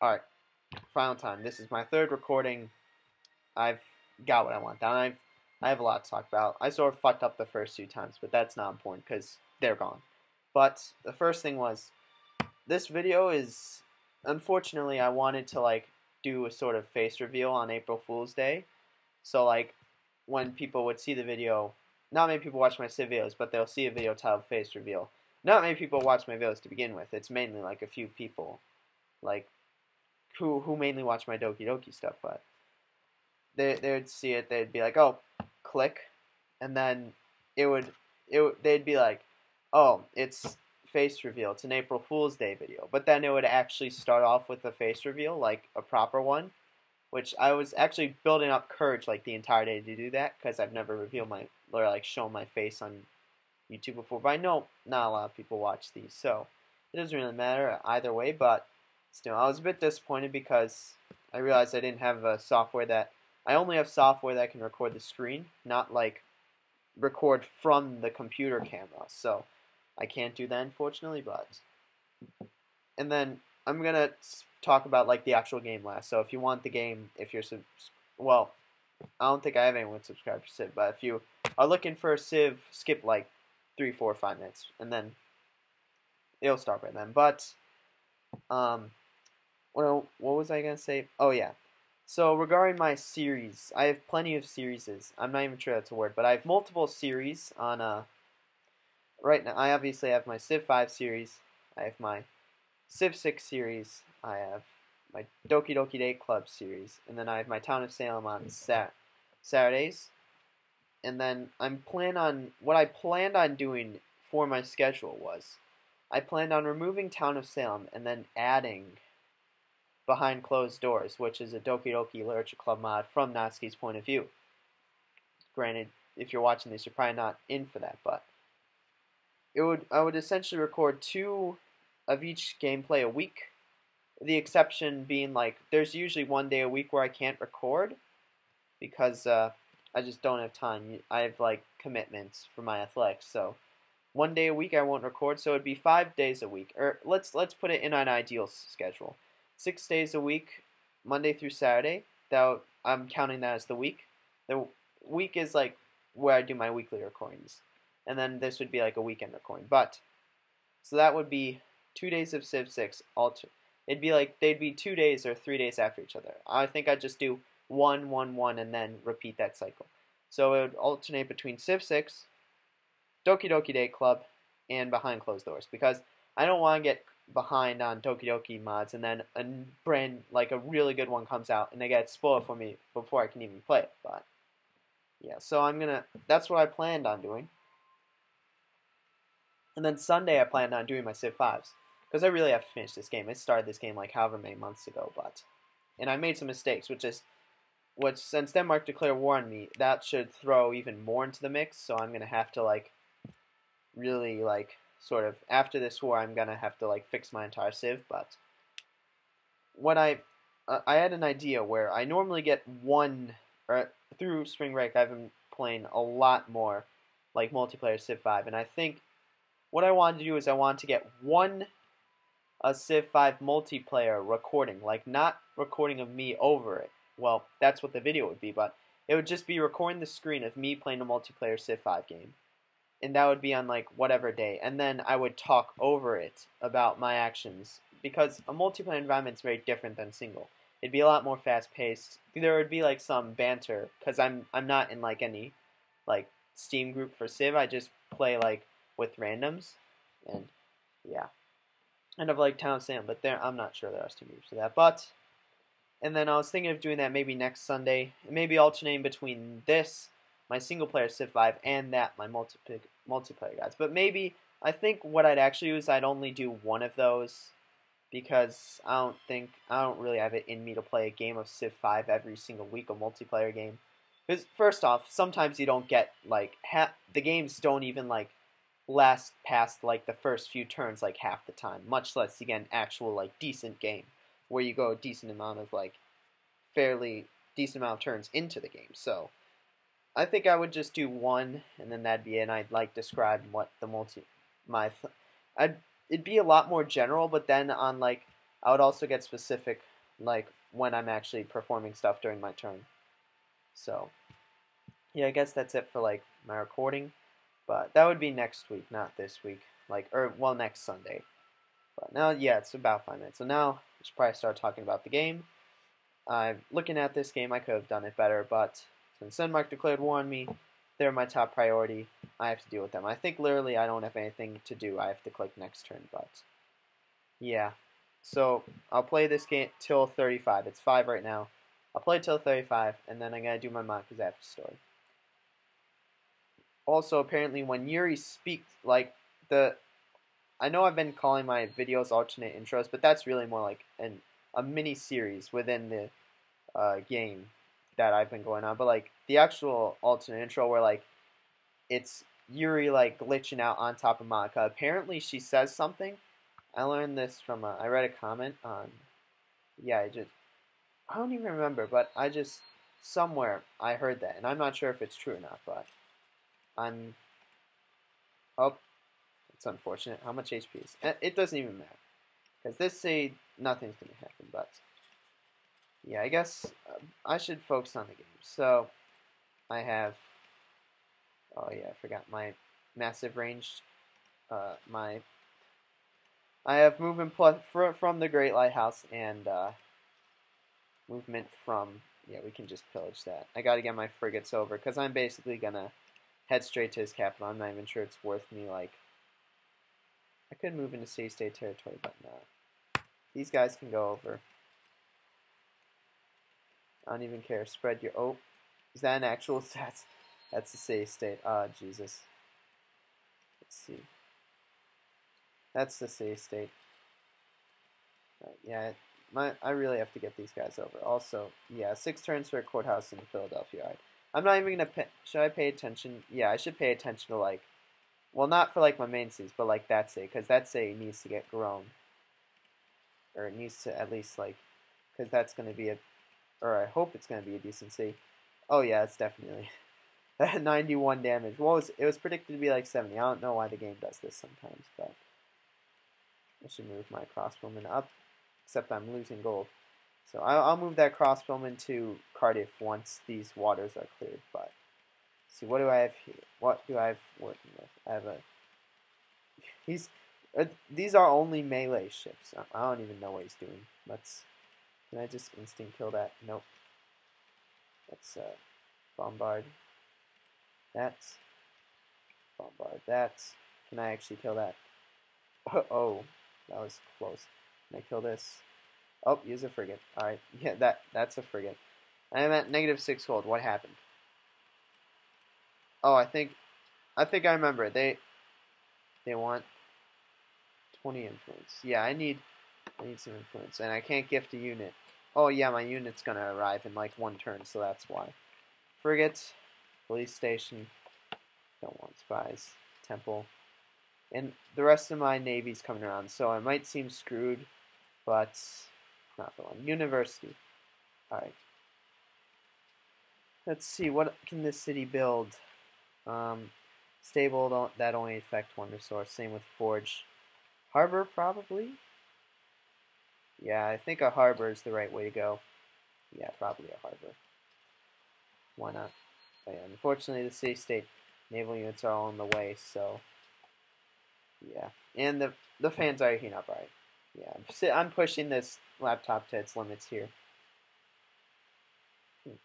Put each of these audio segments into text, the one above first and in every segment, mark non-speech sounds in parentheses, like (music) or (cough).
Alright, final time. This is my third recording. I've got what I want done. I've, I have a lot to talk about. I sort of fucked up the first two times, but that's not important because they're gone. But the first thing was, this video is, unfortunately, I wanted to like do a sort of face reveal on April Fool's Day. So like, when people would see the video, not many people watch my videos, but they'll see a video titled face reveal. Not many people watch my videos to begin with. It's mainly like a few people, like who who mainly watch my Doki Doki stuff, but they they would see it, they'd be like, oh, click, and then it would it they'd be like, oh, it's face reveal. It's an April Fool's Day video, but then it would actually start off with a face reveal, like a proper one, which I was actually building up courage like the entire day to do that because I've never revealed my or like shown my face on YouTube before. But I know not a lot of people watch these, so it doesn't really matter either way. But still, I was a bit disappointed because I realized I didn't have a software that I only have software that can record the screen, not like record from the computer camera. So I can't do that unfortunately, but and then I'm gonna talk about like the actual game last. So if you want the game, if you're sub- well, I don't think I have anyone subscribed to Civ, but if you are looking for a Civ, skip like three, four, five minutes, and then it'll start by then. But um, what what was I gonna say? Oh yeah. So regarding my series, I have plenty of series. I'm not even sure that's a word, but I have multiple series on uh right now. I obviously have my Civ 5 series. I have my Civ 6 series. I have my Doki Doki Day Club series, and then I have my Town of Salem on sat Saturdays. And then I'm plan on what I planned on doing for my schedule was I planned on removing Town of Salem and then adding Behind Closed Doors, which is a Doki Doki Literature Club mod from Natsuki's point of view. Granted, if you're watching this, you're probably not in for that, but it would I would essentially record two of each gameplay a week. The exception being like there's usually one day a week where I can't record because uh, I just don't have time. I have like commitments for my athletics, so one day a week I won't record. So it'd be five days a week, or let's let's put it in an ideal schedule: six days a week, Monday through Saturday. That I'm counting that as the week. The week is like where I do my weekly recordings, and then this would be like a weekend recording. But so that would be two days of Civ Six. Alter. It'd be like they'd be two days or three days after each other. I think I'd just do one, one, one, and then repeat that cycle. So it would alternate between Civ 6, Doki Doki Day Club, and Behind Closed Doors because I don't want to get behind on Doki Doki mods and then a brand like a really good one comes out and they get spoiled for me before I can even play it. But yeah, so I'm gonna. That's what I planned on doing. And then Sunday I planned on doing my Civ 5s because I really have to finish this game. I started this game like however many months ago, but and I made some mistakes, which is which since Denmark declared war on me, that should throw even more into the mix. So I'm gonna have to like really like sort of after this war, I'm gonna have to like fix my entire civ. But when I uh, I had an idea where I normally get one or through spring break, I've been playing a lot more like multiplayer Civ 5, and I think what I wanted to do is I wanted to get one a Civ 5 multiplayer recording, like not recording of me over it well, that's what the video would be, but it would just be recording the screen of me playing a multiplayer Civ 5 game. And that would be on like whatever day. And then I would talk over it about my actions. Because a multiplayer environment is very different than single. It'd be a lot more fast paced. There would be like some banter. Because I'm, I'm not in like any like Steam group for Civ. I just play like with randoms. And yeah. Kind of like Town Sam, but there I'm not sure there are Steam groups for that. But and then I was thinking of doing that maybe next Sunday, maybe alternating between this, my single player Civ 5, and that, my multi multiplayer guides. But maybe, I think what I'd actually do is I'd only do one of those, because I don't think, I don't really have it in me to play a game of Civ 5 every single week, a multiplayer game. Because, first off, sometimes you don't get, like, ha- the games don't even, like, last past, like, the first few turns, like, half the time, much less you get an actual, like, decent game where you go a decent amount of like fairly decent amount of turns into the game. So I think I would just do one, and then that'd be it. And I'd like describe what the multi my I'd it'd be a lot more general, but then on like I would also get specific, like when I'm actually performing stuff during my turn. So, yeah, I guess that's it for like my recording. But that would be next week, not this week. Like, or well, next Sunday. But now, yeah, it's about five minutes. So now I should probably start talking about the game. I'm looking at this game. I could have done it better, but since Denmark declared war on me, they're my top priority. I have to deal with them. I think literally I don't have anything to do. I have to click next turn, but yeah. So I'll play this game till 35. It's 5 right now. I'll play till 35, and then I'm going to do my Minecraft story. Also, apparently when Yuri speaks, like, the... I know I've been calling my videos alternate intros, but that's really more like an, a mini-series within the uh, game that I've been going on. But, like, the actual alternate intro where, like, it's Yuri, like, glitching out on top of Monika. Apparently she says something. I learned this from, a, I read a comment on, yeah, I just, I don't even remember, but I just somewhere I heard that, and I'm not sure if it's true or not, but I'm. Oh, it's unfortunate. How much HP is? Eh, it doesn't even matter because this say nothing's gonna happen, but yeah, I guess uh, I should focus on the game. So I have. Oh yeah, I forgot my massive range, Uh, my I have movement plus from the Great Lighthouse and uh, movement from, yeah, we can just pillage that. I gotta get my frigates over, because I'm basically gonna head straight to his capital. I'm not even sure it's worth me, like, I could move into city state territory, but no. These guys can go over. I don't even care. Spread your, oh, is that an actual, (laughs) that's, that's the city state. Ah, oh, Jesus. Let's see. That's the city state. Right, yeah, my, I really have to get these guys over. Also, yeah, six turns for a courthouse in Philadelphia. Right? I'm not even gonna pay. Should I pay attention? Yeah, I should pay attention to like, well, not for like my main cities, but like that city, because that city needs to get grown, or it needs to at least like, because that's gonna be a, or I hope it's gonna be a decency. Oh yeah, it's definitely. (laughs) 91 damage. Well, it was, it was predicted to be like 70. I don't know why the game does this sometimes, but I should move my crossbowman up except I'm losing gold. So I'll, I'll move that crossbowman to Cardiff once these waters are cleared. But see, what do I have here? What do I have working with? I have a. (laughs) He's. Uh, these are only melee ships. I don't even know what he's doing. Let's. Can I just instinct kill that? Nope. Let's uh, bombard. that. Bombard that. Can I actually kill that? (laughs) oh, that was close. Can I kill this? Oh, use a frigate. Alright, (laughs) yeah, that that's a frigate. I am at negative six gold. What happened? Oh, I think, I think I remember. They, they want 20 influence. Yeah, I need, I need some influence, and I can't gift a unit. Oh yeah, my unit's gonna arrive in like one turn, so that's why. Frigate, police station, don't want spies, temple, and the rest of my navy's coming around, so I might seem screwed but not for long. University. Alright. Let's see, what can this city build? Um, stable, don't, that only affect one resource. Same with Forge. Harbor, probably? Yeah, I think a harbor is the right way to go. Yeah, probably a harbor. Why not? But yeah, unfortunately, the city-state naval units are all in the way, so... Yeah, and the the fans are heating up right. Yeah, I'm pushing this laptop to its limits here. Hmm.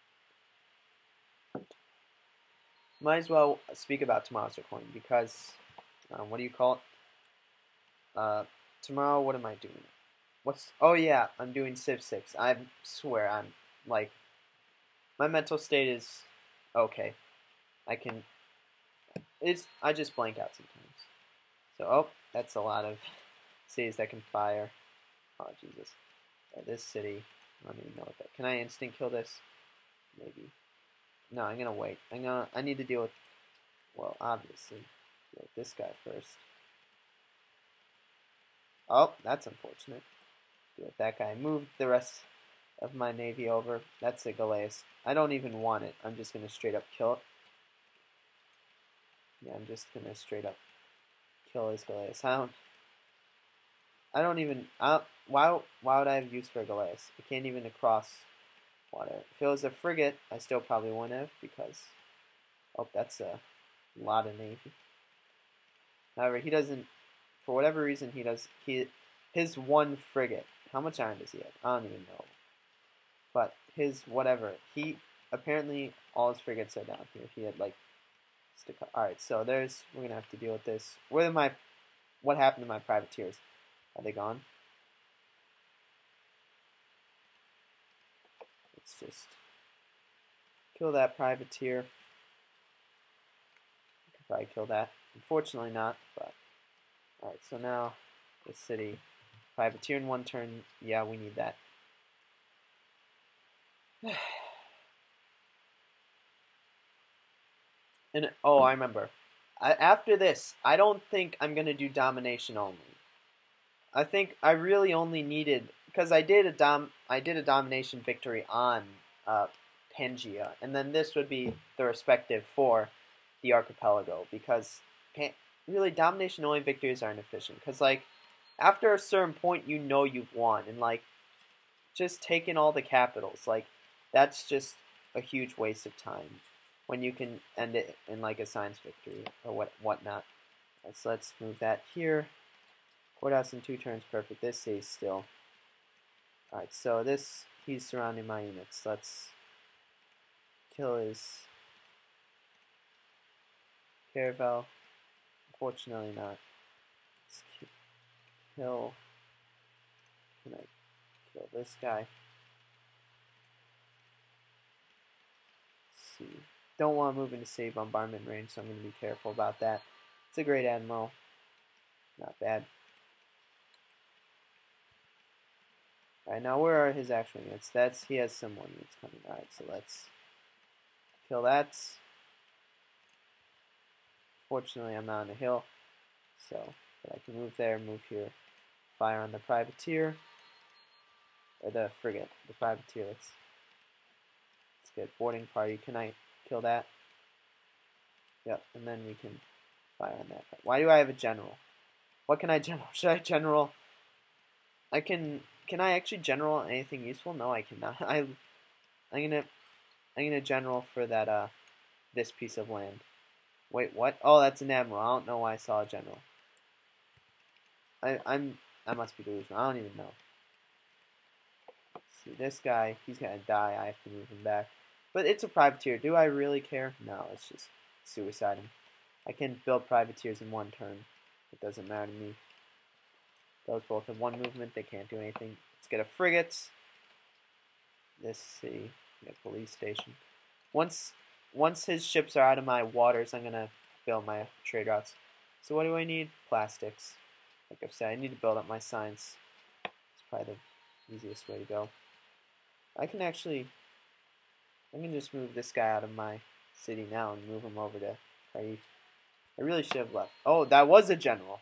Might as well speak about tomorrow's recording because, um, what do you call it? Uh, tomorrow, what am I doing? What's, oh yeah, I'm doing Civ 6. I swear, I'm, like, my mental state is okay. I can, it's, I just blank out sometimes. So, oh, that's a lot of cities that can fire. Oh, Jesus. Uh, this city, I don't even know what that... Can I instant kill this? Maybe. No, I'm gonna wait. I'm gonna... I need to deal with... Well, obviously. Deal with this guy first. Oh, that's unfortunate. With that guy. Move the rest of my navy over. That's a Galleass. I don't even want it. I'm just gonna straight up kill it. Yeah, I'm just gonna straight up kill his Galleass. I don't... I don't even. Why why would I have use for a Galleass? I can't even cross water. If it was a frigate, I still probably wouldn't have because. Oh, that's a lot of navy. However, he doesn't. For whatever reason, he does. He his one frigate. How much iron does he have? I don't even know. But his whatever. He apparently all his frigates are down here. He had like. All right, so there's. We're gonna have to deal with this. Where my. What happened to my privateers? Are they gone? Let's just kill that privateer. Could probably kill that. Unfortunately not, but alright, so now the city. Privateer in one turn, yeah, we need that. (sighs) and oh, I remember. I, after this, I don't think I'm gonna do domination only. I think I really only needed because I did a dom I did a domination victory on uh, Pangea, and then this would be the respective for the archipelago because really domination only victories are inefficient because like after a certain point you know you've won and like just taking all the capitals like that's just a huge waste of time when you can end it in like a science victory or what whatnot. So let's move that here. Courthouse in two turns, perfect. This stays still. Alright, so this, he's surrounding my units. Let's kill his caravel. Unfortunately not. Kill, can I kill this guy? Let's see. Don't want to move into safe bombardment range, so I'm going to be careful about that. It's a great admiral. Not bad. Alright, now where are his actual units? That's he has some more units coming. Alright, so let's kill that. Fortunately, I'm not on a hill, so but I can move there, move here, fire on the privateer or the frigate, the privateer. Let's let's get boarding party. Can I kill that? Yep, and then we can fire on that. Why do I have a general? What can I general? (laughs) Should I general? I can can I actually general anything useful? No, I cannot. (laughs) I, I'm gonna, I'm gonna general for that, uh, this piece of land. Wait, what? Oh, that's an admiral. I don't know why I saw a general. I, I'm, I must be delusional. I don't even know. See, this guy, he's gonna die. I have to move him back. But it's a privateer. Do I really care? No, it's just suicide. I can build privateers in one turn. It doesn't matter to me. Those both have one movement. They can't do anything. Let's get a frigate. Let's see. Get police station. Once once his ships are out of my waters, I'm gonna build my trade routes. So what do I need? Plastics. Like I've said, I need to build up my science. It's probably the easiest way to go. I can actually I can just move this guy out of my city now and move him over to. I really should have left. Oh, that was a general.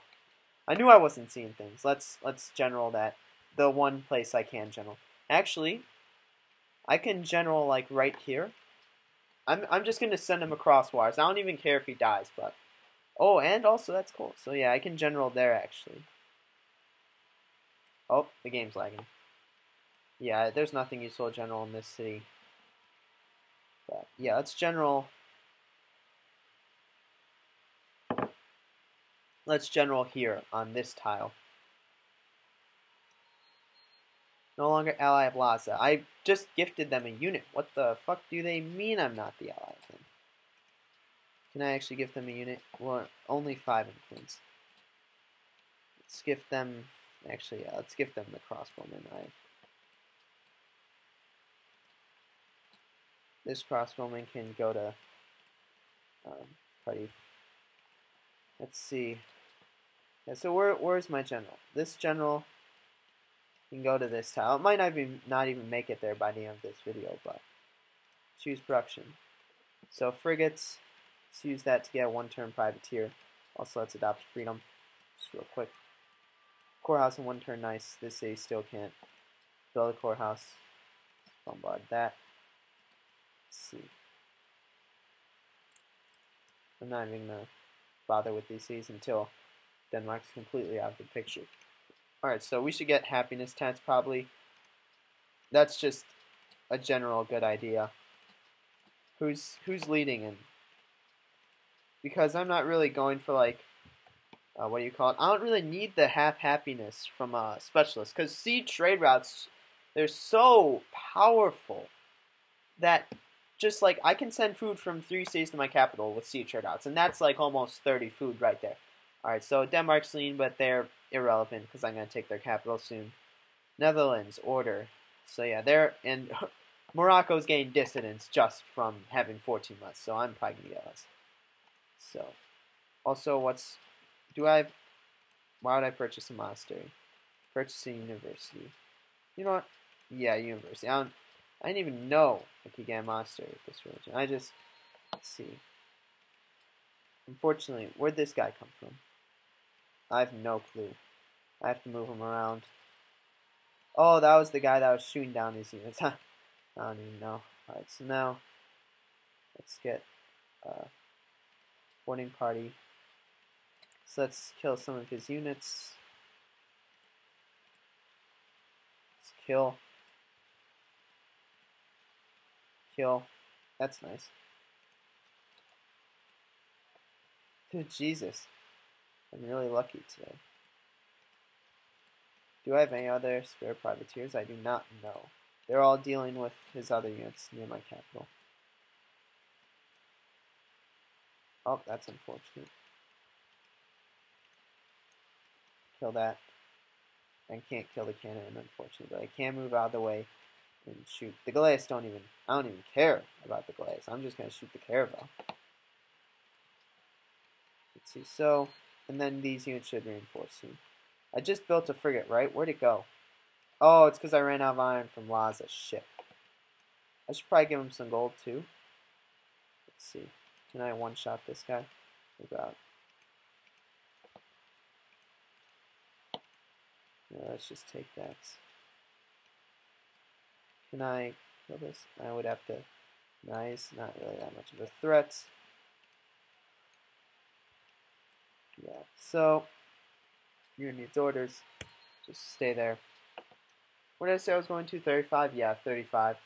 I knew I wasn't seeing things. Let's let's general that. The one place I can general. Actually, I can general like right here. I'm I'm just gonna send him across wires. I don't even care if he dies, but oh, and also that's cool. So yeah, I can general there actually. Oh, the game's lagging. Yeah, there's nothing useful general in this city. But yeah, let's general Let's general here on this tile. No longer ally of Lhasa. I just gifted them a unit. What the fuck do they mean I'm not the ally of them? Can I actually give them a unit? Well, only five influence. Let's give them... Actually, yeah, let's give them the crossbowman. I This crossbowman can go to um, Let's see. Yeah, so where where's my general? This general can go to this tile. It might not even not even make it there by the end of this video, but choose production. So frigates, let's use that to get a one turn privateer. Also let's adopt freedom. Just real quick. Courthouse in one turn, nice. This city still can't build a courthouse. Bombard that. Let's see. I'm not even gonna bother with these cities until Denmark's completely out of the picture. Alright, so we should get happiness tats probably. That's just a general good idea. Who's who's leading in? Because I'm not really going for like uh, what do you call it? I don't really need the half happiness from a specialist because seed trade routes they're so powerful that just like I can send food from three states to my capital with seed trade routes, and that's like almost 30 food right there. All right, so Denmark's lean, but they're irrelevant because I'm gonna take their capital soon. Netherlands order. So yeah, they're and (laughs) Morocco's gained dissidence just from having 14 months, so I'm probably gonna get less. So, also, what's do I? Why would I purchase a monastery? Purchase a university. You know what? Yeah, university. I don't. I didn't even know I could get a monastery with this religion. I just let's see. Unfortunately, where'd this guy come from? I have no clue. I have to move him around. Oh, that was the guy that was shooting down these units. (laughs) I don't even know. Alright, so now let's get uh, boarding party. So let's kill some of his units. Let's kill. Kill. That's nice. Good Jesus. I'm really lucky today. Do I have any other spare privateers? I do not know. They're all dealing with his other units near my capital. Oh, that's unfortunate. Kill that. I can't kill the cannon, unfortunately, but I can move out of the way and shoot. The Galleass don't even, I don't even care about the Galleass. I'm just going to shoot the Caravel. Let's see, so, and then these units should reinforce soon. I just built a frigate, right? Where'd it go? Oh, it's because I ran out of iron from Lhasa. Shit. I should probably give him some gold, too. Let's see. Can I one-shot this guy? About. No, let's just take that. Can I kill this? I would have to. Nice, not really that much of a threat. Yeah, so you needs orders. Just stay there. What did I say I was going to? 35? Yeah, 35.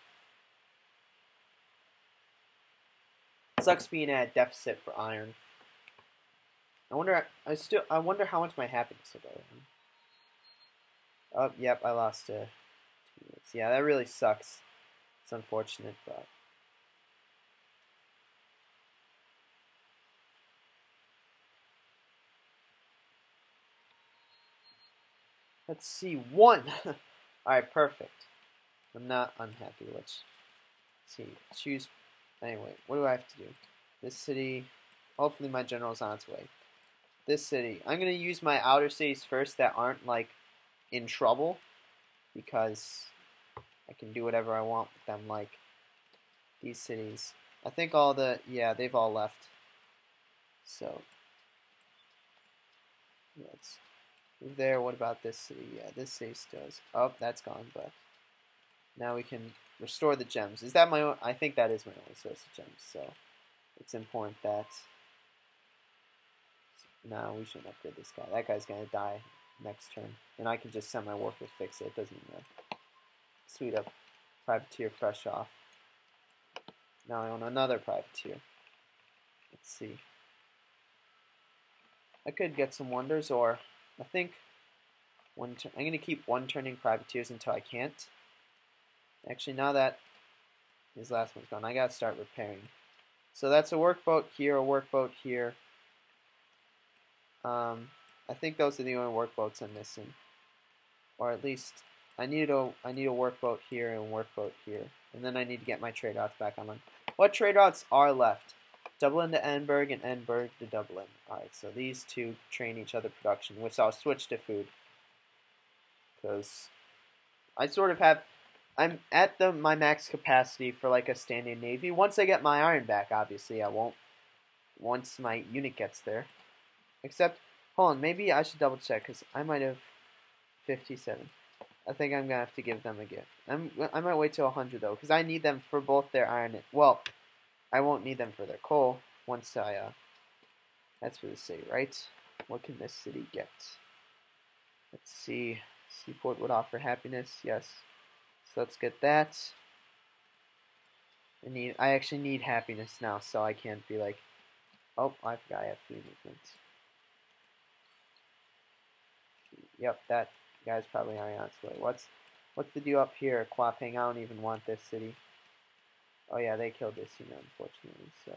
Sucks being at a deficit for iron. I wonder. I still. I wonder how much my happiness will go. Oh, yep. I lost minutes. Yeah, that really sucks. It's unfortunate, but. Let's see, one. (laughs) Alright, perfect. I'm not unhappy. Let's see. Choose. Anyway, what do I have to do? This city. Hopefully, my general's on its way. This city. I'm going to use my outer cities first that aren't, like, in trouble. Because I can do whatever I want with them, like these cities. I think all the. Yeah, they've all left. So. Let's there. What about this city? Yeah, this city does. Oh, that's gone, but now we can restore the gems. Is that my own? I think that is my only source of gems, so it's important that. No, we shouldn't upgrade this guy. That guy's gonna die next turn, and I can just send my worker fix it. It doesn't even matter. Sweet up, privateer fresh off. Now I own another privateer. Let's see. I could get some wonders, or I think one I'm going to keep one turning privateers until I can't. Actually, now that his last one's gone, I got to start repairing. So that's a workboat here, a workboat here. Um, I think those are the only workboats I'm missing. Or at least, I need a, I need a workboat here and workboat here. And then I need to get my trade routes back online. What trade routes are left? Dublin to Edinburgh and Edinburgh to Dublin. Alright, so these two train each other production, which I'll switch to food. Because I sort of have... I'm at the my max capacity for like a standing navy. Once I get my iron back, obviously, I won't. Once my unit gets there. Except, hold on, maybe I should double check, because I might have 57. I think I'm to have to give them a gift. I'm, I might wait till 100, though, because I need them for both their iron... Well, I won't need them for their coal once I, uh, that's for the city, right? What can this city get? Let's see. Seaport would offer happiness, yes. So let's get that. I need. I actually need happiness now, so I can't be like, oh, I forgot I have free movements. Yep, that guy's probably already on its way. What's what's the deal up here? Quaping, I don't even want this city. Oh yeah, they killed this, you know, unfortunately. So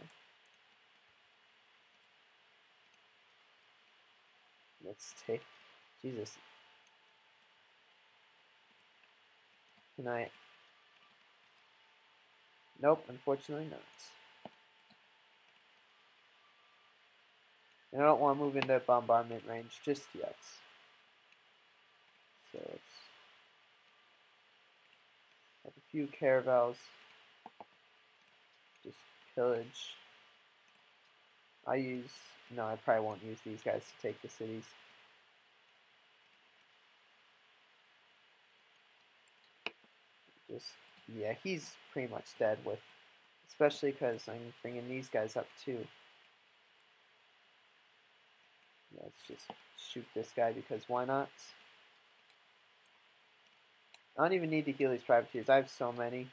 let's take. Jesus. I? Nope, unfortunately not. And I don't want to move into bombardment range just yet. So let's have a few caravels. Just pillage. I use no, I probably won't use these guys to take the cities. Just yeah, he's pretty much dead with, especially because I'm bringing these guys up too. Let's just shoot this guy because why not? I don't even need to heal these privateers. I have so many.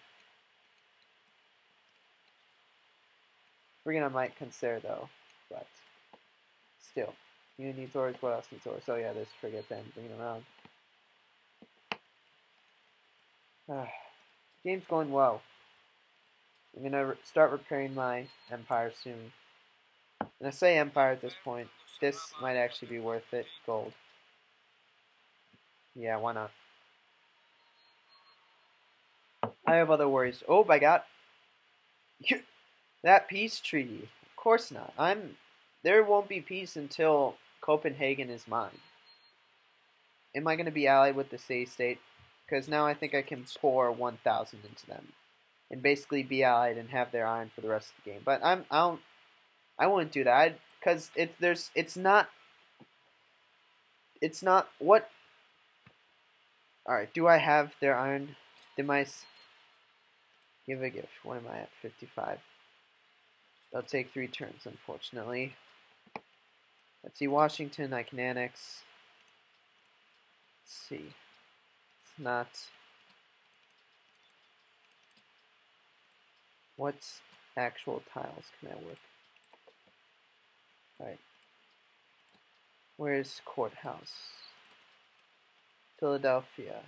Friggin' I might consider though, but still. You need ores, what else needs ores? Oh yeah, this frigate then, bring it around. (sighs) Ah, game's going well. I'm gonna re start repairing my empire soon. And I say empire at this point, this might actually be worth it. Gold. Yeah, why not? I have other worries. Oh, I got (laughs) that peace treaty. Of course not. I'm. There won't be peace until Copenhagen is mine. Am I going to be allied with the city state? Because now I think I can pour 1,000 into them, and basically be allied and have their iron for the rest of the game. But I'm. I don't. I wouldn't do that because it's there's. It's not. It's not what. All right. Do I have their iron? Did my Give a gift. What am I at? 55. They'll take three turns, unfortunately. Let's see, Washington, I can annex. Let's see. Not... What actual tiles can I work? Alright. Where's Courthouse? Philadelphia.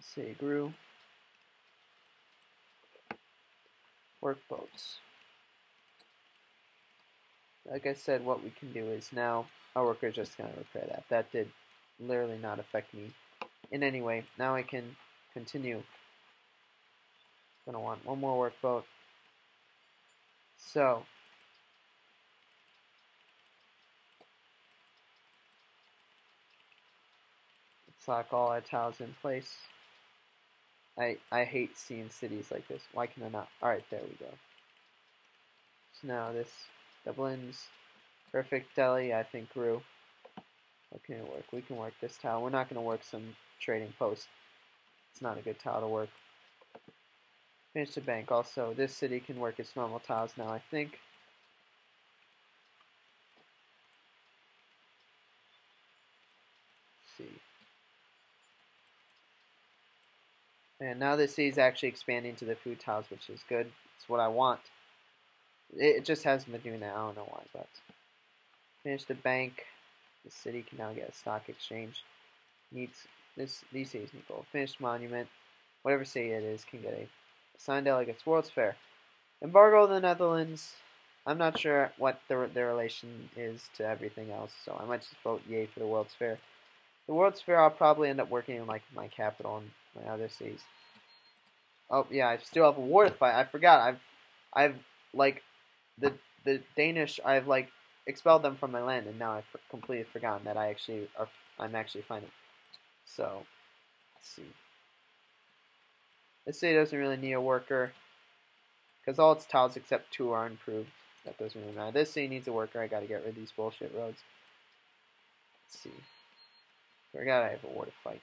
City grew. workboats. Like I said, what we can do is now our worker is just going to repair that. That did literally not affect me in any way. Now I can continue. Gonna want one more workboat. So let's lock all our tiles in place. I, I hate seeing cities like this. Why can I not? Alright, there we go. So now this Dublin's perfect Delhi, I think, grew. What can work? We can work this tile. We're not going to work some trading post. It's not a good tile to work. Finish the bank. Also, this city can work its normal tiles now, I think. Let's see. And now this city is actually expanding to the food tiles, which is good. It's what I want. It just hasn't been doing that. I don't know why, but finish the bank. The city can now get a stock exchange. Needs this. These cities need gold. Finished monument. Whatever city it is can get a assigned delegates. World's Fair. Embargo the Netherlands. I'm not sure what their their relation is to everything else, so I might just vote yay for the World's Fair. The World's Fair, I'll probably end up working in like my capital and my other cities. Oh yeah, I still have a war to fight. I forgot. I've I've like the the Danish. I've like expelled them from my land, and now I've completely forgotten that I actually are. I'm actually fighting. So let's see. This city doesn't really need a worker because all its tiles except two are improved. That doesn't really matter. This city needs a worker. I got to get rid of these bullshit roads. Let's see. Forgot I have a war to fight.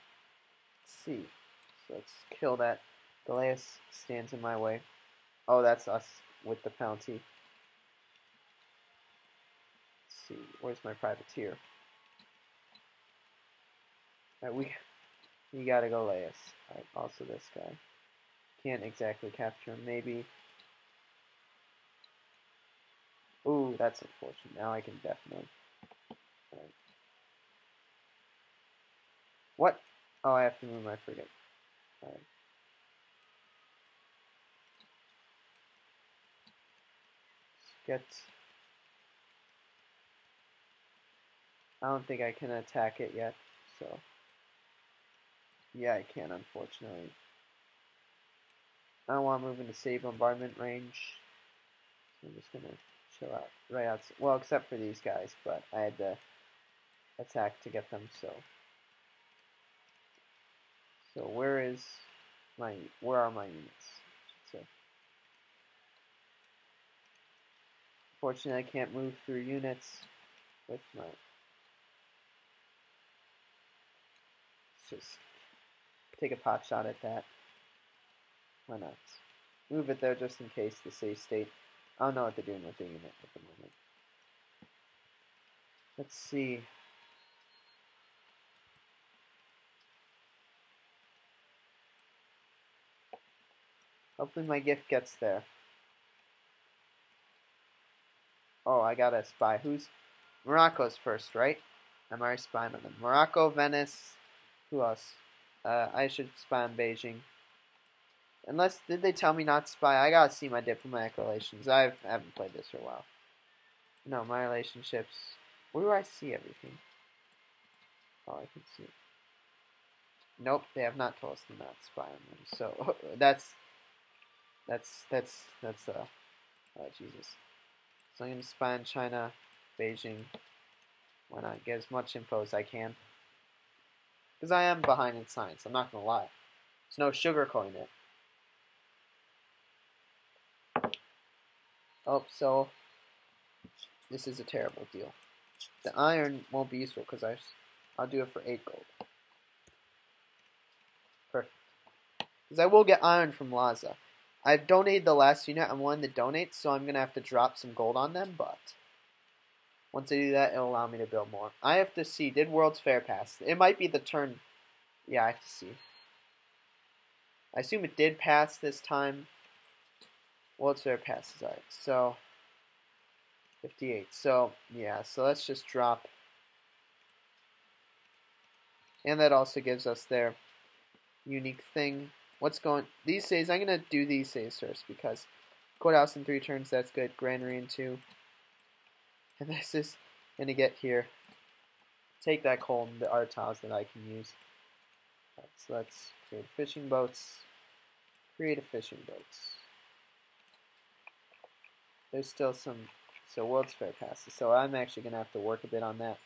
Let's see. So let's kill that. Goliath stands in my way. Oh, that's us with the penalty. Let's see. Where's my privateer? Right, we You gotta go Laius. Alright, also this guy. Can't exactly capture him, maybe. Ooh, that's unfortunate. Now I can definitely. Right. What? Oh, I have to move my frigate. Alright. Get. I don't think I can attack it yet, so. Yeah, I can, unfortunately. I don't want to move into safe bombardment range. So I'm just gonna chill out right out. Well, except for these guys, but I had to attack to get them. So, so where is my? Where are my units? So, fortunately, I can't move through units with my. Just take a pot shot at that. Why not? Move it there just in case the safe state. Oh, I don't know what they're doing with the unit at the moment. Let's see. Hopefully my gift gets there. Oh, I got a spy. Who's Morocco's first, right? I'm already spying on them. Morocco, Venice. Who else? Uh, I should spy on Beijing. Unless, did they tell me not to spy? I gotta see my diplomatic relations. I've, I haven't played this for a while. No, my relationships. Where do I see everything? Oh, I can see. Nope, they have not told us to not spy on them. So, (laughs) that's, that's, that's, that's, uh, oh, Jesus. So I'm gonna spy on China, Beijing. Why not? Get as much info as I can. Because I am behind in science, I'm not gonna lie. There's no sugarcoating it. Oh, so this is a terrible deal. The iron won't be useful because I, I'll do it for 8 gold. Perfect. Because I will get iron from Lhasa. I've donated the last unit I'm willing to donate, so I'm going to have to drop some gold on them, but once I do that, it'll allow me to build more. I have to see, did World's Fair pass? It might be the turn. Yeah, I have to see. I assume it did pass this time. World's Fair passes, alright. So, 58. So, yeah, so let's just drop. And that also gives us their unique thing. What's going... These days, I'm going to do these days first because Courthouse in three turns, that's good. Granary in two. And (laughs) this is going to get here. Take that coal and the artiles that I can use. Right, so let's create fishing boats. Create a fishing boats. There's still some, so World's Fair passes. So I'm actually going to have to work a bit on that.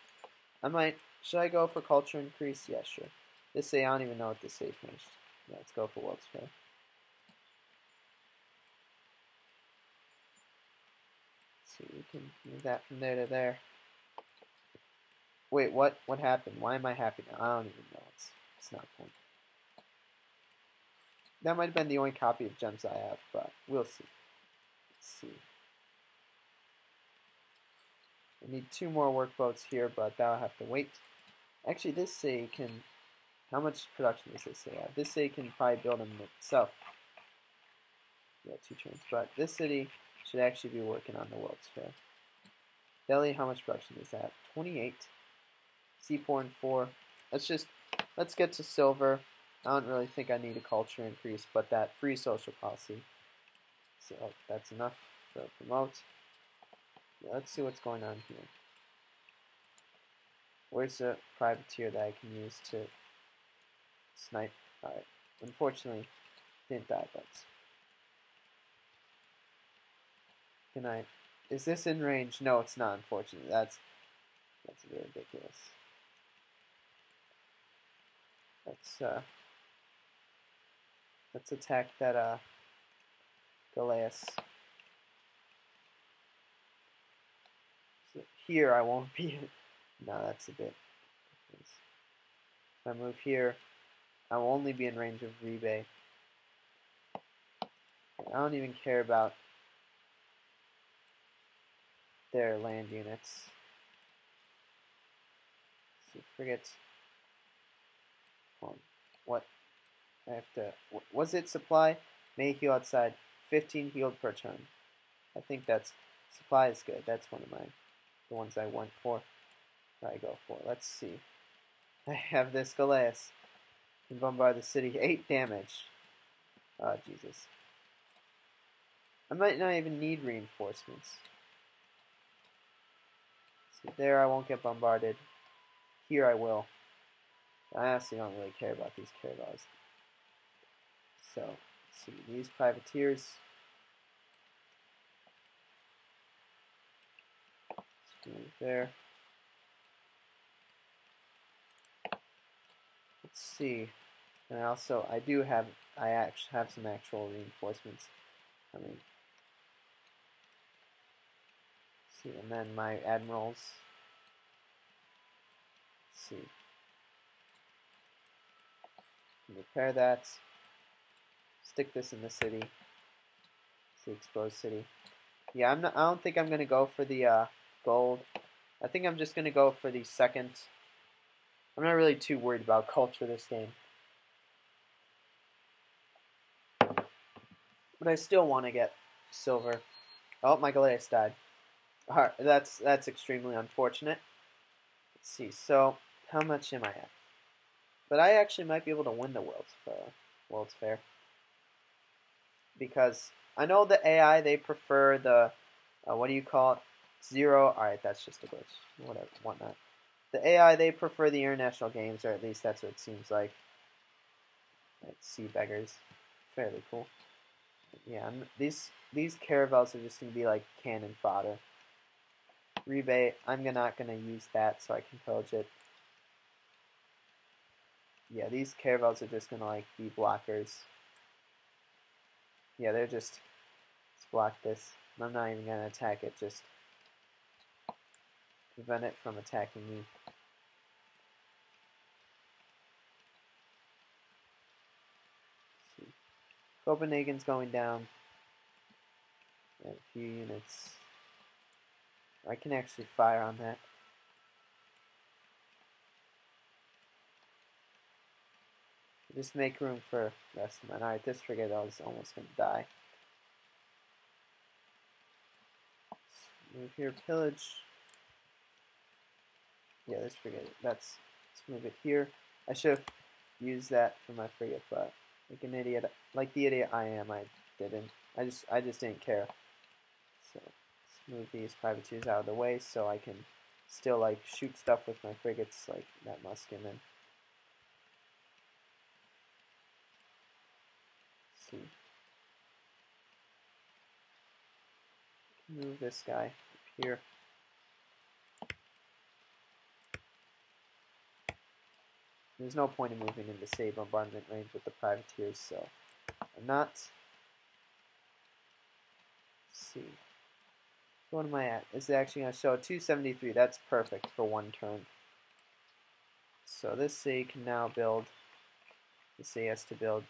I might, should I go for culture increase? Yeah, sure. This I don't even know what this say finished. Yeah, let's go for World's Fair. See, we can move that from there to there. Wait, what? What happened? Why am I happy now? I don't even know. It's, it's not point. That might have been the only copy of gems I have, but we'll see. Let's see. I need two more workboats here, but that'll have to wait. Actually, this say can... How much production does this say have? This city can probably build them itself. Yeah, two turns. But this city should actually be working on the World's Fair. Delhi, how much production does that have? 28. Seaporn 4. Let's just, let's get to silver. I don't really think I need a culture increase, but that free social policy. So that's enough to promote. Yeah, let's see what's going on here. Where's the privateer that I can use to snipe? Alright. Unfortunately, didn't die, but Can I? Is this in range? No, it's not. Unfortunately, that's that's ridiculous. Let's uh, let's attack that uh, Galleass. So here I won't be. no, that's a bit. If I move here, I will only be in range of Rebay. I don't even care about their land units. So what? I have to. Was it supply? May heal outside. 15 healed per turn. I think that's supply is good. That's one of my the ones I went for. I go for. Let's see. (laughs) I have this Galleass. Can bombard the city. Eight damage. Oh Jesus. I might not even need reinforcements. There I won't get bombarded. Here I will. I honestly don't really care about these caravels. So, see, these privateers. Move there. Let's see. And also, I do have, I actually have some actual reinforcements coming. See, and then my admirals. Let's see. Repair that. Stick this in the city. The exposed city. Yeah, I'm not. I don't think I'm gonna go for the uh, gold. I think I'm just gonna go for the second. I'm not really too worried about culture this game. But I still want to get silver. Oh, my Galleass died. That's that's extremely unfortunate. Let's see. So, how much am I at? But I actually might be able to win the World's Fair. World's Fair. Because I know the AI, they prefer the, uh, what do you call it? Zero. Alright, that's just a glitch. Whatever, whatnot. The AI, they prefer the international games, or at least that's what it seems like. Right, sea beggars. Fairly cool. Yeah, these these caravels are just to be like cannon fodder. Rebate, I'm not going to use that so I can pillage it yeah, these caravels are just gonna like be blockers. Yeah, they're just let's block this. I'm not even gonna attack it, just prevent it from attacking me. Copenhagen's going down. a few units. I can actually fire on that. Just make room for rest of mine. Alright, this frigate I was almost going to die. Let's move here, pillage. Yeah, this frigate, that's, let's move it here. I should have used that for my frigate, but like an idiot, like the idiot I am, I didn't. I just, I just didn't care. Move these privateers out of the way so I can still like shoot stuff with my frigates like that musketman. see. Move this guy up here. There's no point in moving into say bombardment range with the privateers, so I'm not. Let's see. What am I at? Is it actually going to show 273? That's perfect for one turn. So this city can now build this city has to build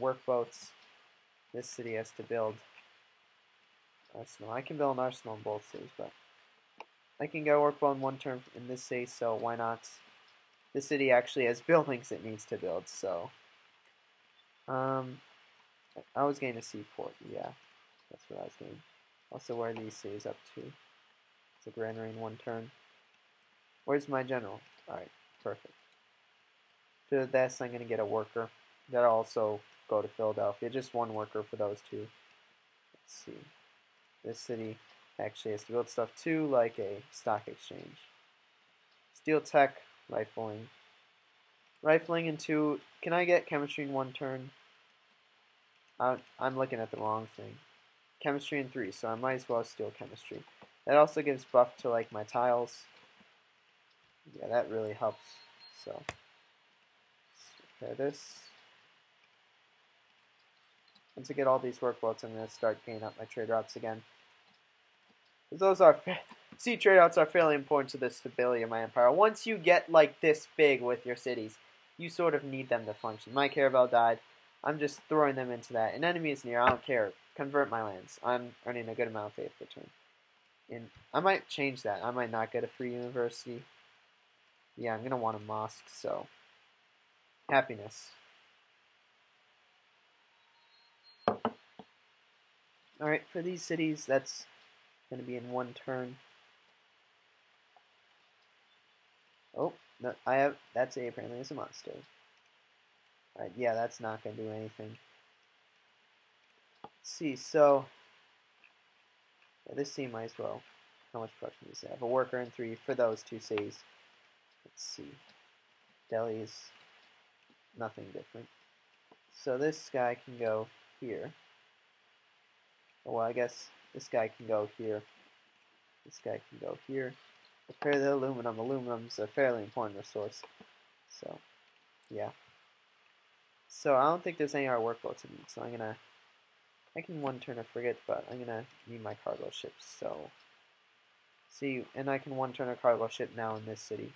workboats. This city has to build arsenal. I can build an arsenal in both cities, but I can go workboat in one turn in this city, so why not? This city actually has (laughs) buildings it needs to build, so um, I was getting a seaport. Yeah, that's what I was getting. Also, where are these cities up to? It's a Grand Rain one turn. Where's my general? Alright, perfect. To this, I'm going to get a worker. That'll also go to Philadelphia. Just one worker for those two. Let's see. This city actually has to build stuff too, like a stock exchange. Steel tech, rifling. Rifling into. Can I get chemistry in one turn? I'm looking at the wrong thing. Chemistry in three, so I might as well steal chemistry. That also gives buff to like my tiles. Yeah, that really helps. So. Okay, this. Once I get all these workboats, I'm going to start gaining up my trade routes again. Because those are, see, trade routes are fairly important to the stability of my empire. Once you get like this big with your cities, you sort of need them to function. My caravel died. I'm just throwing them into that. An enemy is near. I don't care convert my lands. I'm earning a good amount of faith return. And I might change that. I might not get a free university. Yeah, I'm going to want a mosque, so. Happiness. Alright, for these cities, that's going to be in one turn. Oh, no, I have. That's a, apparently is a monster. Alright, yeah, that's not going to do anything. See, so, yeah, this scene might as well. How much production does it have? A worker and three for those two cities. Let's see. Delhi's nothing different. So this guy can go here. Oh, well, I guess this guy can go here. This guy can go here. Repair the aluminum. Aluminum's a fairly important resource. So, yeah. So I don't think there's any other workboats to need. So I'm gonna, I can one turn a frigate, but I'm gonna need my cargo ships. So, see, and I can one turn a cargo ship now in this city.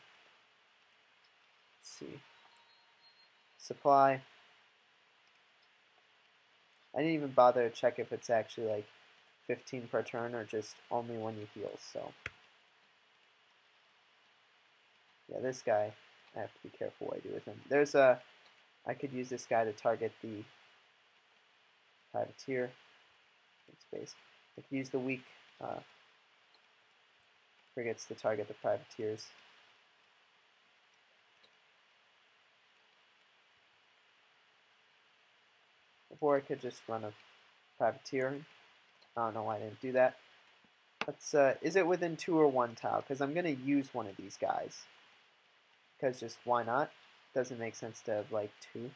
Let's see. Supply. I didn't even bother to check if it's actually like 15 per turn or just only when you heal, so. Yeah, this guy, I have to be careful what I do with him. There's a, I could use this guy to target the privateer. Space. I could use the weak uh, frigates to target the privateers. Or I could just run a privateer. I don't know why I didn't do that. Let's, uh, is it within two or one tile? Because I'm going to use one of these guys. Because just why not? Doesn't make sense to have like two.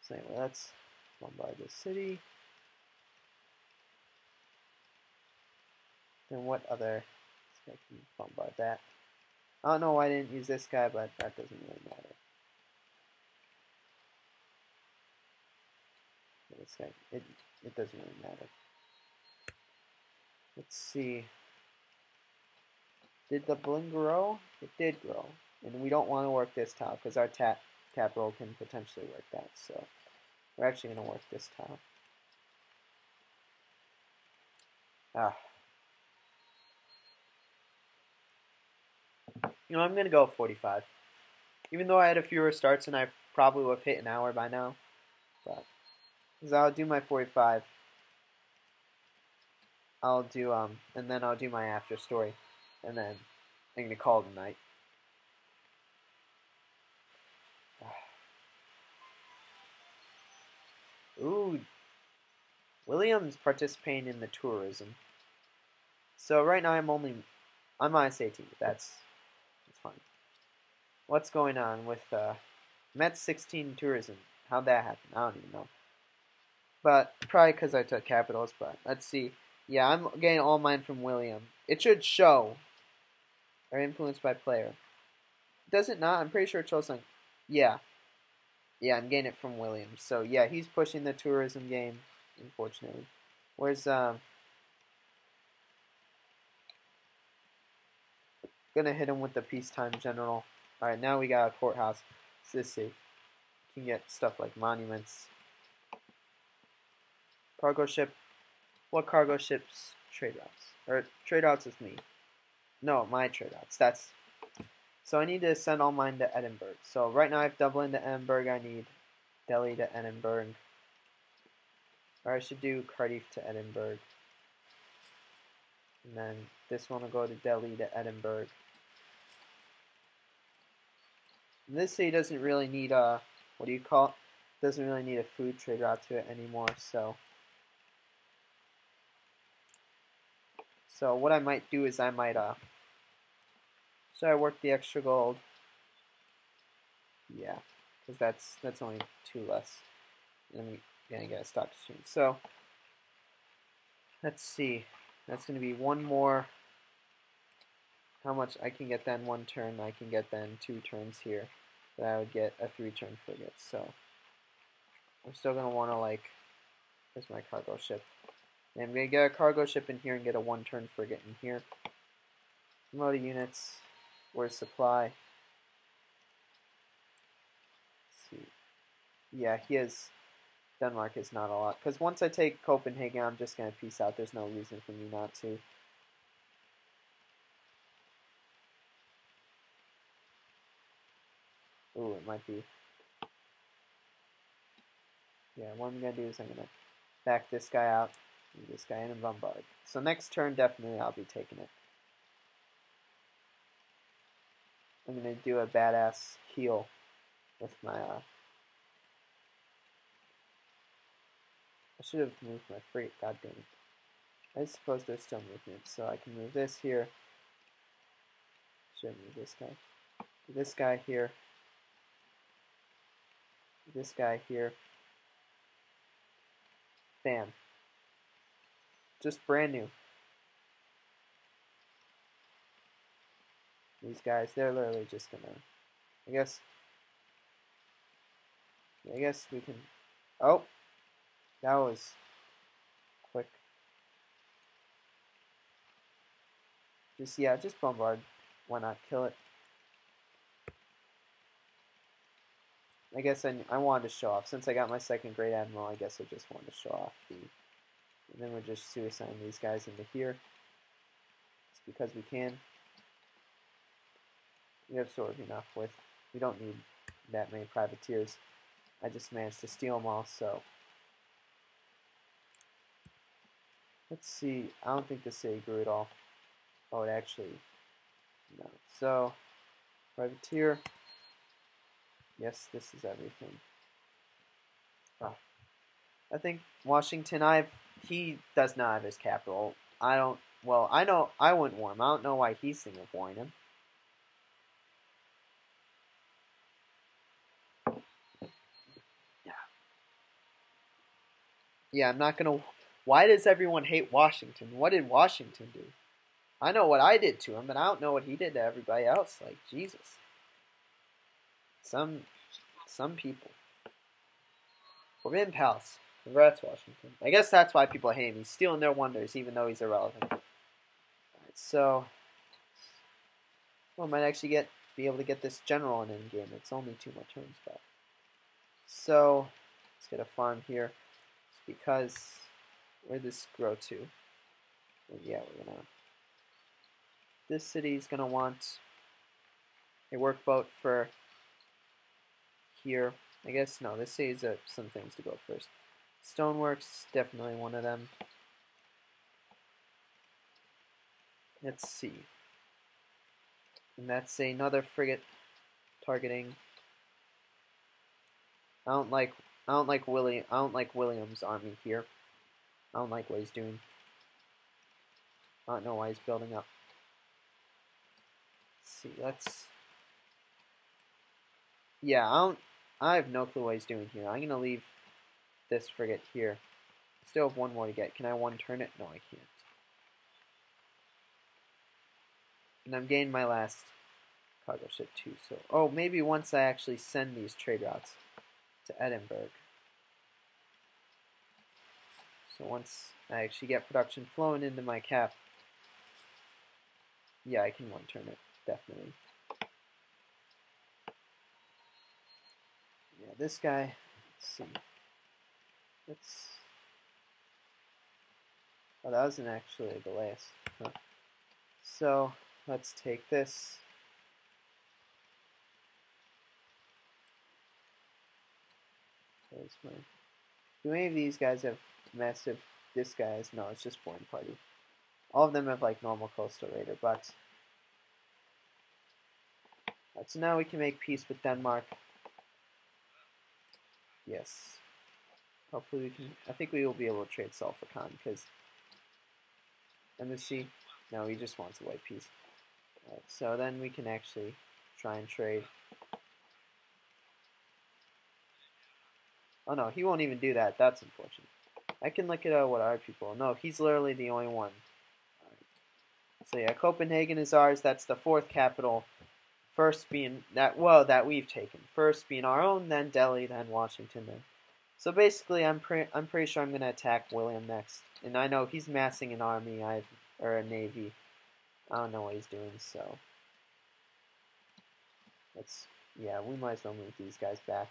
So anyway, let's bombard this city. Then what other? I can bombard that. I don't know why I didn't use this guy, but that doesn't really matter. This guy, it it doesn't really matter. Let's see. Did the bling grow? It did grow. And we don't want to work this tile because our tap, tap roll can potentially work that. So we're actually going to work this tile. Ah. You know, I'm going to go 45. Even though I had a fewer starts and I probably would have hit an hour by now. But, because I'll do my 45. I'll do, um, and then I'll do my after story. And then I'm going to call it a night. (sighs) Ooh, William's participating in the tourism. So right now I'm only, I'm 18, but that's. What's going on with, uh, Met 16 tourism? How'd that happen? I don't even know. But, probably because I took capitals, but let's see. Yeah, I'm getting all mine from William. It should show. Are influenced by player. Does it not? I'm pretty sure it shows. Yeah. Yeah, I'm getting it from William. So yeah, he's pushing the tourism game, unfortunately. Where's um gonna hit him with the peacetime general. Alright, now we got a courthouse. Sissy. You can get stuff like monuments. Cargo ship. What cargo ships trade routes? Or trade routes with me. No, my trade routes. That's so I need to send all mine to Edinburgh. So right now I have Dublin to Edinburgh. I need Delhi to Edinburgh. Or I should do Cardiff to Edinburgh. And then this one will go to Delhi to Edinburgh. And this city doesn't really need a, what do you call it? Doesn't really need a food trade route to it anymore, so. So what I might do is I might, uh, so I work the extra gold. Yeah, because that's that's only two less. And we're gonna get a stock exchange. So let's see. That's gonna be one more. How much I can get then one turn? I can get then two turns here. That I would get a three turn frigate. So I'm still gonna want to like. There's my cargo ship. And I'm gonna get a cargo ship in here and get a one turn frigate in here. Motor units. Where's supply? Let's see. Yeah, he has. Denmark is not a lot. Because once I take Copenhagen, I'm just going to peace out. There's no reason for me not to. Ooh, it might be. Yeah, what I'm going to do is I'm going to back this guy out. This guy in and bombard. So next turn, definitely I'll be taking it. I'm gonna do a badass heal with my. Uh, I should have moved my freight. God damn it! I suppose there's still movement, so I can move this here. Should move this guy. This guy here. This guy here. Bam. Just brand new. These guys, they're literally just gonna, I guess, I guess we can, oh, that was quick. Just, yeah, just bombard. Why not kill it? I guess I, I wanted to show off. Since I got my second Great Admiral, I guess I just wanted to show off the... And then we're just suiciding these guys into here. It's because we can. We have sort of enough with. We don't need that many privateers. I just managed to steal them all, so... Let's see. I don't think the city grew at all. Oh, it actually... No. So, privateer. Yes, this is everything. Oh. I think Washington, I've he does not have his capital. I don't. Well, I know I wouldn't war him. I don't know why he's of warring him. Yeah. Yeah, I'm not gonna. Why does everyone hate Washington? What did Washington do? I know what I did to him, but I don't know what he did to everybody else. Like Jesus. Some some people. We're in Palace. Congrats, Washington. I guess that's why people hate him. He's stealing their wonders, even though he's irrelevant. So well, might actually get be able to get this general in game. It's only two more turns back. So let's get a farm here. It's because where this grow to? Well, yeah, we're gonna this city's to want a workboat for here. I guess, no, this city's uh, some things to go first. Stoneworks, definitely one of them. Let's see. And that's another frigate targeting. I don't like I don't like William I don't like William's army here. I don't like what he's doing. I don't know why he's building up see, let's... Yeah, I don't... I have no clue what he's doing here. I'm gonna leave this frigate here. Still have one more to get. Can I one turn it? No, I can't. And I'm getting my last cargo ship too. So, oh, maybe once I actually send these trade routes to Edinburgh. So once I actually get production flowing into my cap, yeah, I can one turn it definitely. Yeah, this guy, let's see. Let's, oh, that wasn't actually a Goliath. Huh. So, let's take this. my, do any of these guys have massive, this guy's, no, it's just Boarding Party. All of them have like normal coastal raider, but Right, so now we can make peace with Denmark. Yes. Hopefully we can, I think we will be able to trade Sulphicon because embassy, no, he just wants a white peace. Right, so then we can actually try and trade. Oh no, he won't even do that. That's unfortunate. I can look at uh, what our people. No, he's literally the only one. So yeah, Copenhagen is ours. That's the fourth capital. First being that well that we've taken. First being our own, then Delhi, then Washington, then. So basically, I'm pre- I'm pretty sure I'm gonna attack William next, and I know he's massing an army, I've or a navy. I don't know what he's doing, so let's yeah, we might as well move these guys back.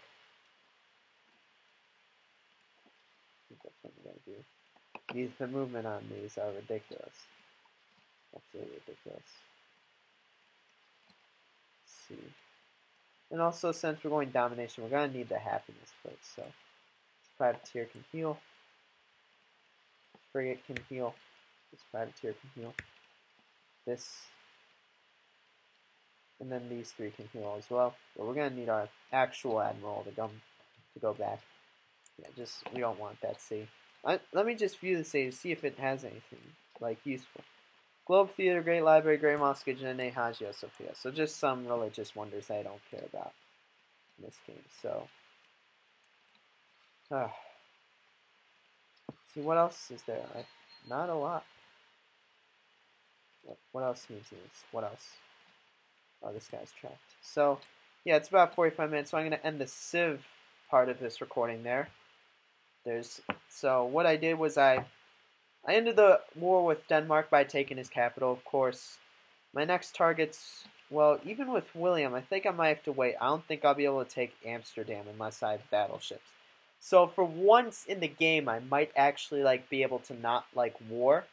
I think that's what we gotta do. These the movement on these are ridiculous. Absolutely ridiculous see. And also, since we're going domination, we're going to need the happiness plate. So, this privateer can heal. frigate can heal. This privateer can heal. This. And then these three can heal as well. But we're gonna need our actual admiral to come to go back. Yeah, just we don't want that sea. I, let me just view the sea to see if it has anything like useful. Globe Theater, Great Library, Great Mosque, Djenne, Hagia Sophia. So just some religious wonders I don't care about in this game. So, uh, see what else is there? I, not a lot. What, what else this? What else? Oh, this guy's trapped. So, yeah, it's about 45 minutes, so I'm going to end the Civ part of this recording there. There's so what I did was I I ended the war with Denmark by taking his capital, of course. My next targets, well, even with William, I think I might have to wait. I don't think I'll be able to take Amsterdam unless I have battleships. So for once in the game, I might actually like be able to not like war.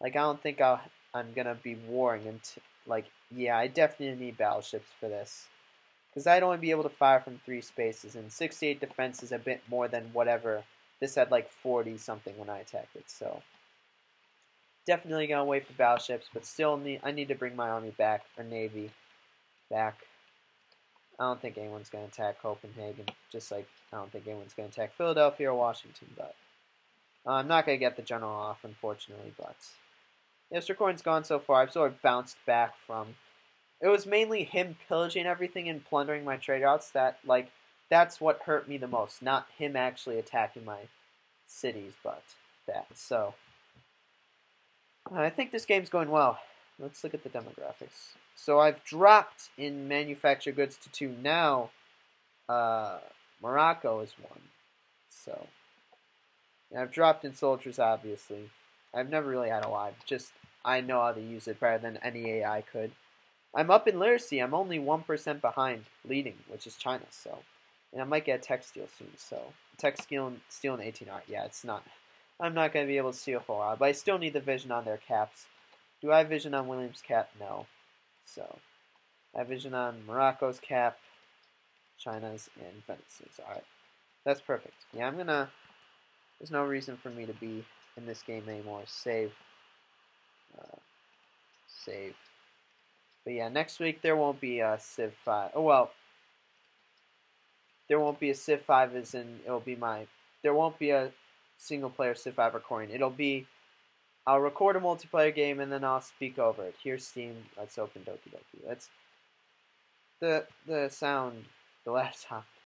Like I don't think I'll I'm gonna be warring until like yeah, I definitely need battleships for this. Because I'd only be able to fire from three spaces, and 68 defense is a bit more than whatever. This had like 40 something when I attacked it, so. Definitely gonna wait for battleships, but still need I need to bring my army back, or navy back. I don't think anyone's gonna attack Copenhagen, just like I don't think anyone's gonna attack Philadelphia or Washington, but. Uh, I'm not gonna get the general off, unfortunately, but. Yes, recording's gone so far. I've sort of bounced back from it was mainly him pillaging everything and plundering my trade routes that like that's what hurt me the most not him actually attacking my cities but that so i think this game's going well let's look at the demographics so i've dropped in manufactured goods to two now uh, morocco is one so and i've dropped in soldiers obviously i've never really had a lot just i know how to use it better than any ai could I'm up in literacy. I'm only 1% behind leading, which is China. So, and I might get tech steal soon. So, tech steal, steal 18 art. Yeah, it's not. I'm not going to be able to see a a while, but I still need the vision on their caps. Do I have vision on Williams' cap? No. So, I have vision on Morocco's cap, China's, and Venice's. Alright. That's perfect. Yeah, I'm going to. There's no reason for me to be in this game anymore. Save. Uh, save. But yeah, next week there won't be a Civ 5. Oh, well. There won't be a Civ 5 as in, it'll be my, there won't be a single player 5 recording. It'll be, I'll record a multiplayer game and then I'll speak over it. Here's Steam, let's open Doki Doki. Let's, the, the sound, the (laughs) laptop